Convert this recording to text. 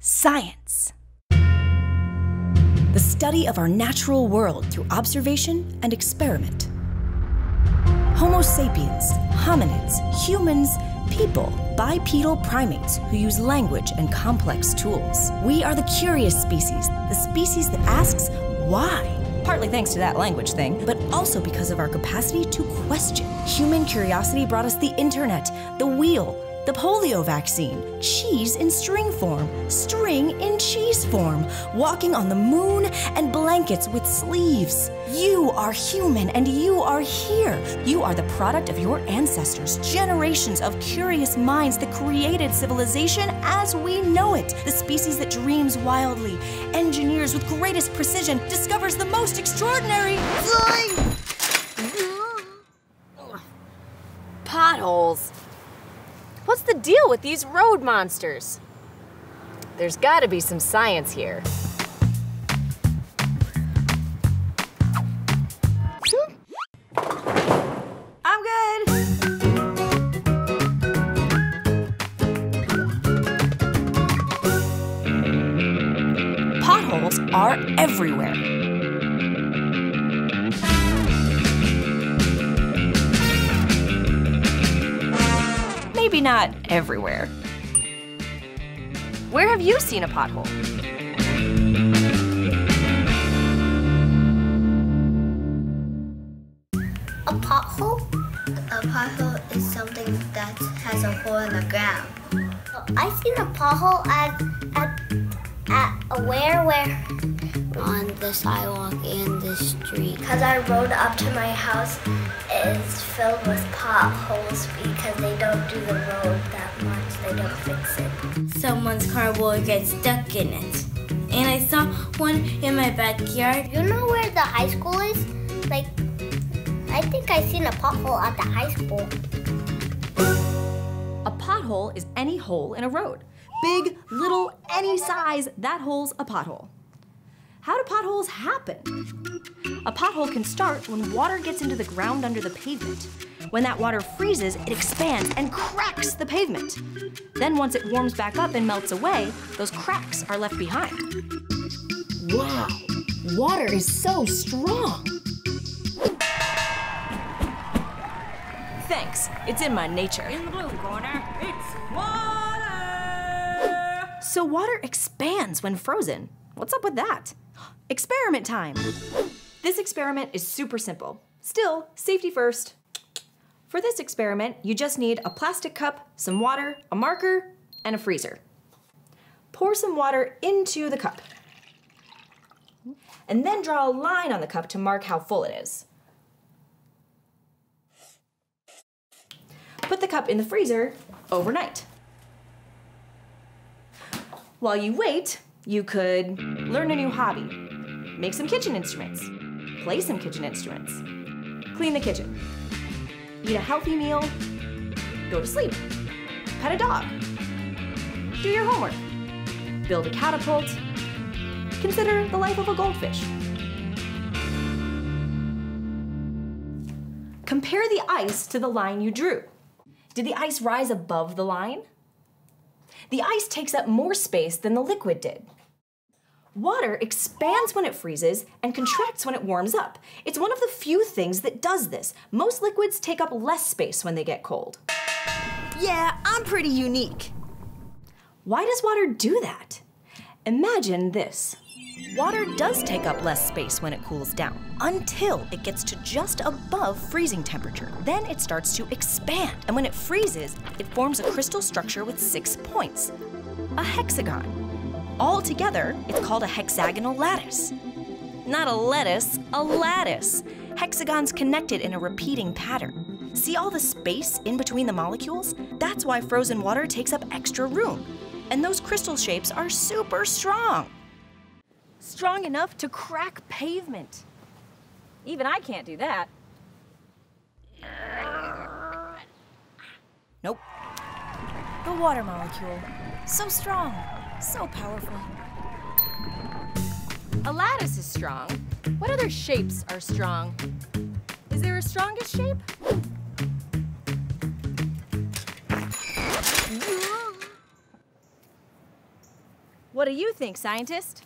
Science. The study of our natural world through observation and experiment. Homo sapiens, hominids, humans, people, bipedal primates who use language and complex tools. We are the curious species, the species that asks why. Partly thanks to that language thing, but also because of our capacity to question. Human curiosity brought us the internet, the wheel, the polio vaccine, cheese in string form, string in cheese form, walking on the moon, and blankets with sleeves. You are human and you are here. You are the product of your ancestors, generations of curious minds that created civilization as we know it. The species that dreams wildly, engineers with greatest precision, discovers the most extraordinary. Potholes. The deal with these road monsters? There's gotta be some science here. I'm good. Potholes are everywhere. Maybe not everywhere. Where have you seen a pothole? A pothole? A pothole is something that has a hole in the ground. I seen a pothole at at at a where where on the sidewalk and the street. Cause our road up to my house is filled with potholes because they don't do the road that much. They don't fix it. someone's car will get stuck in it. And I saw one in my backyard. You know where the high school is? Like, I think I seen a pothole at the high school. A pothole is any hole in a road. Big, little, any size, that hole's a pothole. How do potholes happen? A pothole can start when water gets into the ground under the pavement. When that water freezes, it expands and cracks the pavement. Then, once it warms back up and melts away, those cracks are left behind. Wow, water is so strong. Thanks, it's in my nature. In the blue corner, it's water! So water expands when frozen. What's up with that? Experiment time. This experiment is super simple. Still, safety first. For this experiment, you just need a plastic cup, some water, a marker, and a freezer. Pour some water into the cup. And then draw a line on the cup to mark how full it is. Put the cup in the freezer overnight. While you wait, you could learn a new hobby, make some kitchen instruments, play some kitchen instruments, clean the kitchen, eat a healthy meal, go to sleep, pet a dog, do your homework, build a catapult, consider the life of a goldfish. Compare the ice to the line you drew. Did the ice rise above the line? The ice takes up more space than the liquid did. Water expands when it freezes and contracts when it warms up. It's one of the few things that does this. Most liquids take up less space when they get cold. Yeah, I'm pretty unique. Why does water do that? Imagine this. Water does take up less space when it cools down, until it gets to just above freezing temperature. Then it starts to expand, and when it freezes, it forms a crystal structure with six points a hexagon. Altogether, it's called a hexagonal lattice. Not a lettuce, a lattice. Hexagons connected in a repeating pattern. See all the space in between the molecules? That's why frozen water takes up extra room. And those crystal shapes are super strong. Strong enough to crack pavement. Even I can't do that. Nope. The water molecule. So strong, so powerful. A lattice is strong. What other shapes are strong? Is there a strongest shape? What do you think, scientist?